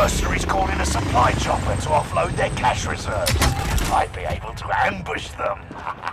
Mercenaries called in a supply chopper to offload their cash reserves. I'd be able to ambush them.